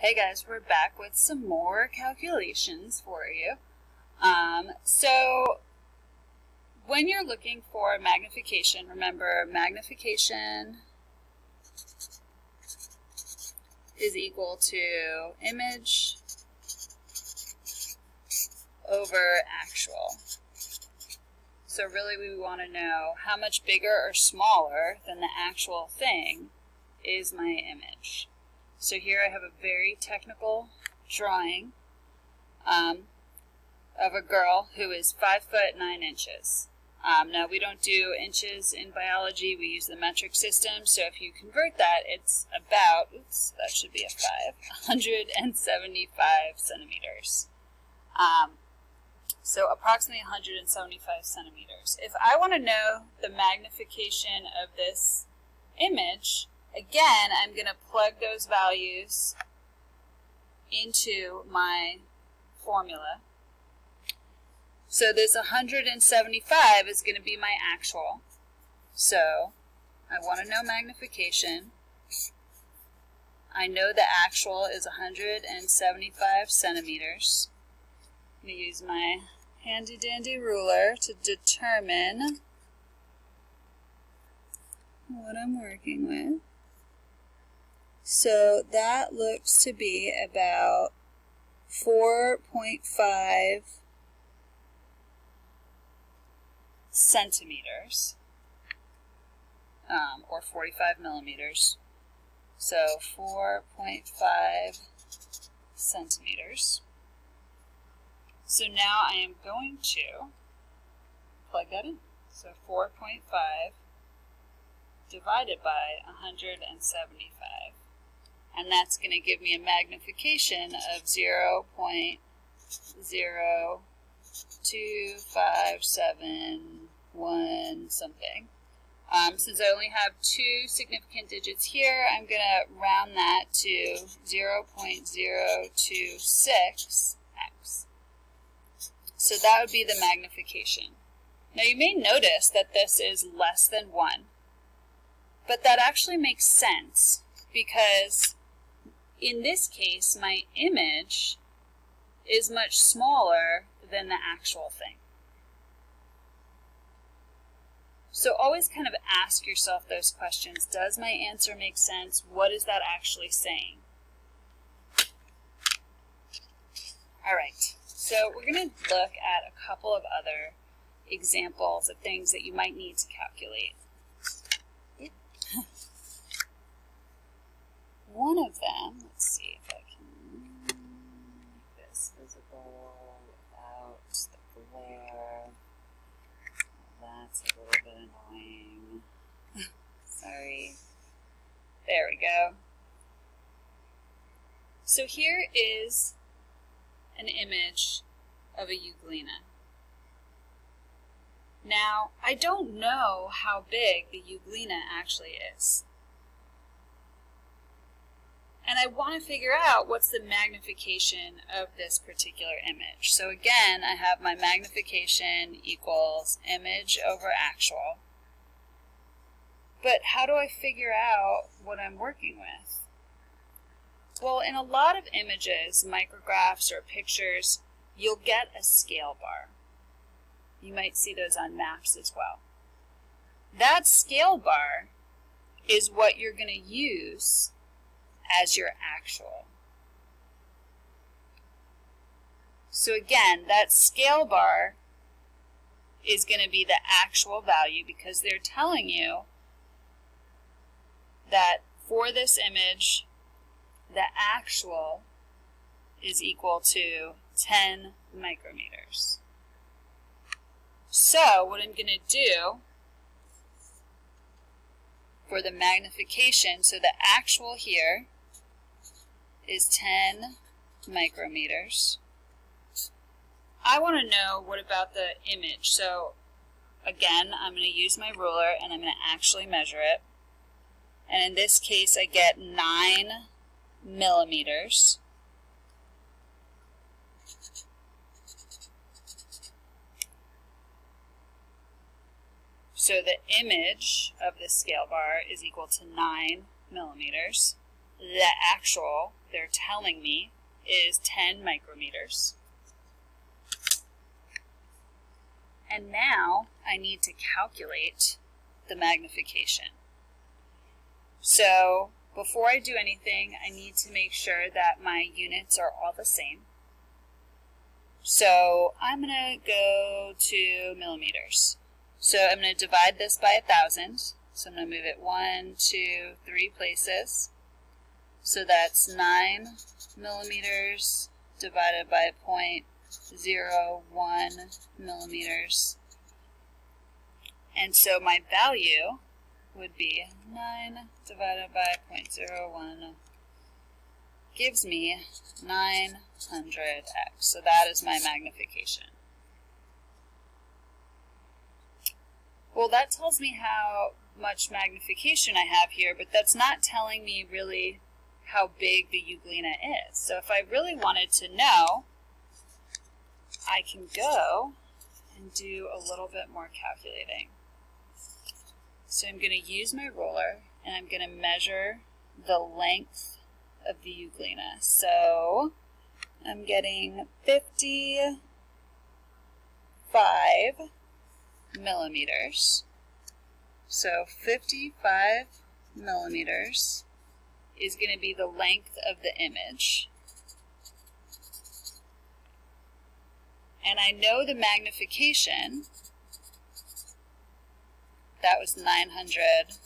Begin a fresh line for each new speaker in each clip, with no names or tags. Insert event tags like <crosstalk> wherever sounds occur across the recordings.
Hey guys, we're back with some more calculations for you. Um, so when you're looking for magnification, remember magnification is equal to image over actual. So really we want to know how much bigger or smaller than the actual thing is my image. So here I have a very technical drawing um, of a girl who is 5 foot 9 inches. Um, now we don't do inches in biology, we use the metric system, so if you convert that, it's about, oops, that should be a 5, <laughs> 175 centimeters. Um, so approximately 175 centimeters. If I want to know the magnification of this image, Again, I'm going to plug those values into my formula. So this 175 is going to be my actual. So I want to know magnification. I know the actual is 175 centimeters. I'm going to use my handy dandy ruler to determine what I'm working with. So that looks to be about 4.5 centimeters, um, or 45 millimeters. So 4.5 centimeters. So now I am going to plug that in. So 4.5 divided by 175 and that's going to give me a magnification of 0 0.02571 something. Um, since I only have two significant digits here, I'm going to round that to 0.026x. So that would be the magnification. Now you may notice that this is less than 1, but that actually makes sense because in this case, my image is much smaller than the actual thing. So always kind of ask yourself those questions. Does my answer make sense? What is that actually saying? All right, so we're going to look at a couple of other examples of things that you might need to calculate. One of them, let's see if I can make this visible without the glare. That's a little bit annoying. <laughs> Sorry. There we go. So here is an image of a euglena. Now, I don't know how big the euglena actually is. And I want to figure out what's the magnification of this particular image. So again, I have my magnification equals image over actual. But how do I figure out what I'm working with? Well, in a lot of images, micrographs or pictures, you'll get a scale bar. You might see those on maps as well. That scale bar is what you're going to use as your actual. So again, that scale bar is going to be the actual value because they're telling you that for this image, the actual is equal to 10 micrometers. So what I'm going to do for the magnification, so the actual here is 10 micrometers. I want to know what about the image. So again, I'm going to use my ruler and I'm going to actually measure it. And in this case, I get 9 millimeters. So the image of this scale bar is equal to 9 millimeters. The actual, they're are telling me is 10 micrometers. And now I need to calculate the magnification. So before I do anything, I need to make sure that my units are all the same. So I'm going to go to millimeters. So I'm going to divide this by a thousand. So I'm going to move it one, two, three places. So that's 9 millimeters divided by 0.01 millimeters. And so my value would be 9 divided by 0.01 gives me 900x. So that is my magnification. Well, that tells me how much magnification I have here, but that's not telling me really how big the euglena is. So if I really wanted to know, I can go and do a little bit more calculating. So I'm going to use my ruler and I'm going to measure the length of the euglena. So I'm getting 55 millimeters. So 55 millimeters is going to be the length of the image. And I know the magnification, that was 900x.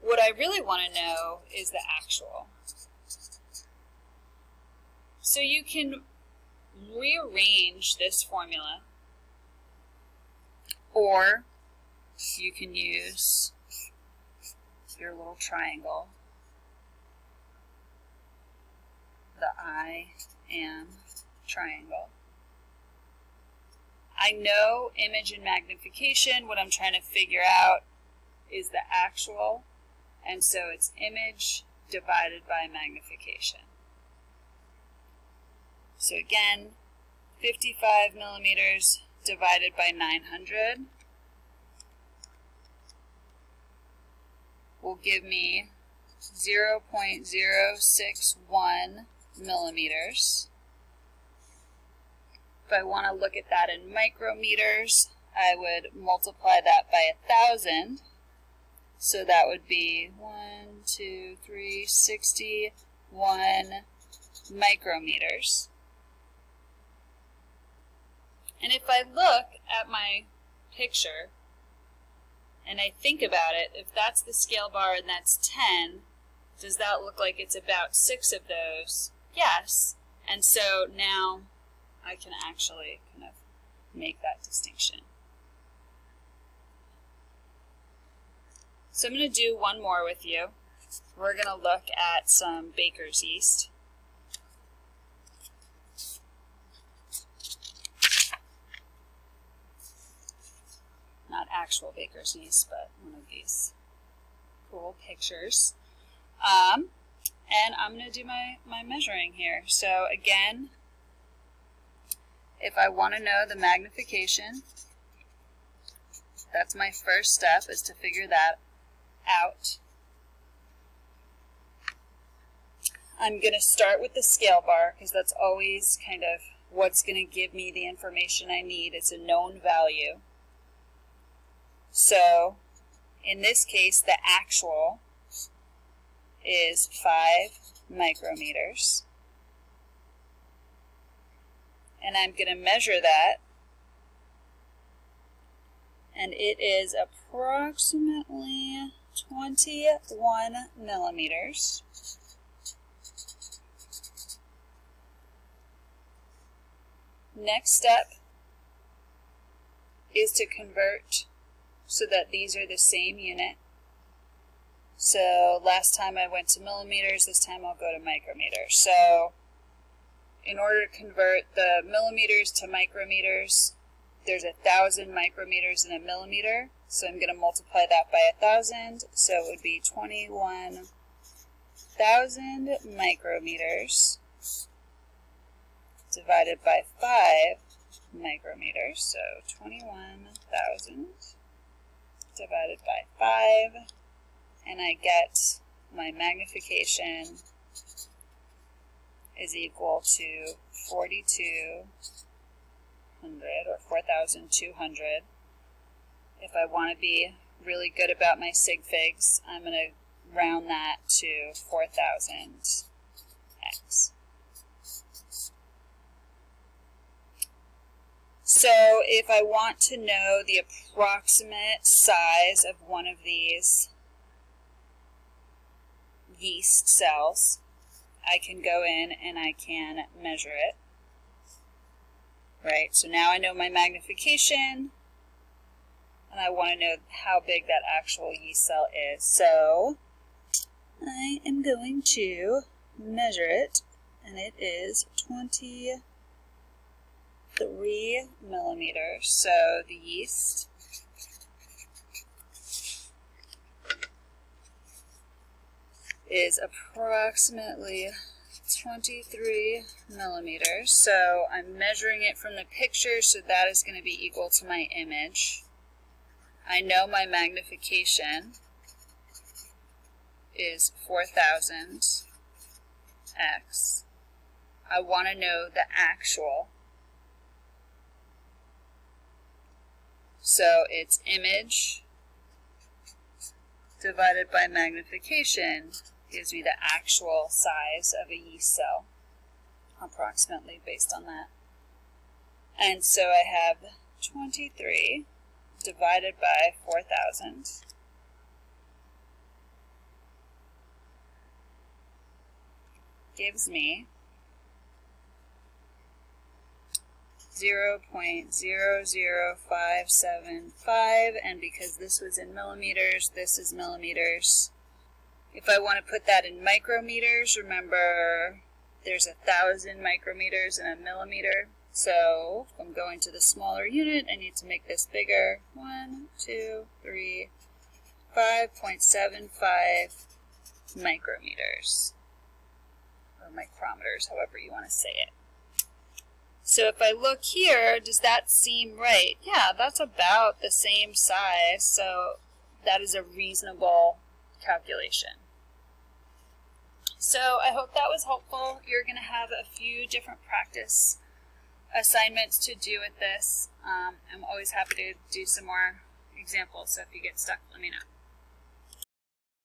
What I really want to know is the actual. So you can rearrange this formula or you can use your little triangle, the I am triangle. I know image and magnification. What I'm trying to figure out is the actual, and so it's image divided by magnification. So again, 55 millimeters divided by 900 will give me 0.061 millimeters. If I want to look at that in micrometers, I would multiply that by a thousand. So that would be 1, 2, 3, 61 micrometers. And if I look at my picture and I think about it, if that's the scale bar and that's 10, does that look like it's about six of those? Yes. And so now I can actually kind of make that distinction. So I'm going to do one more with you. We're going to look at some baker's yeast. not actual baker's yeast, but one of these cool pictures. Um, and I'm going to do my, my measuring here. So again, if I want to know the magnification, that's my first step is to figure that out. I'm going to start with the scale bar because that's always kind of what's going to give me the information I need. It's a known value. So in this case, the actual is 5 micrometers. And I'm going to measure that. And it is approximately 21 millimeters. Next step is to convert so that these are the same unit. So last time I went to millimeters, this time I'll go to micrometers. So in order to convert the millimeters to micrometers, there's a thousand micrometers in a millimeter. So I'm going to multiply that by a thousand. So it would be 21,000 micrometers divided by 5 micrometers. So 21,000 divided by 5, and I get my magnification is equal to 4200 or 4200. If I want to be really good about my sig figs, I'm going to round that to 4000x. So if I want to know the approximate size of one of these yeast cells, I can go in and I can measure it. Right, so now I know my magnification, and I want to know how big that actual yeast cell is. So I am going to measure it, and it is 23 millimeters. So the yeast is approximately 23 millimeters. So I'm measuring it from the picture, so that is going to be equal to my image. I know my magnification is 4000 x. I want to know the actual. So it's image divided by magnification gives me the actual size of a yeast cell, approximately based on that. And so I have 23 divided by 4,000. gives me 0.00575 and because this was in millimeters, this is millimeters. If I want to put that in micrometers, remember there's a thousand micrometers in a millimeter. So if I'm going to the smaller unit, I need to make this bigger. One, two, three, 5.75 micrometers, or micrometers, however you want to say it. So if I look here, does that seem right? Yeah, that's about the same size, so that is a reasonable calculation. So I hope that was helpful. You're going to have a few different practice assignments to do with this. Um, I'm always happy to do some more examples, so if you get stuck, let me know.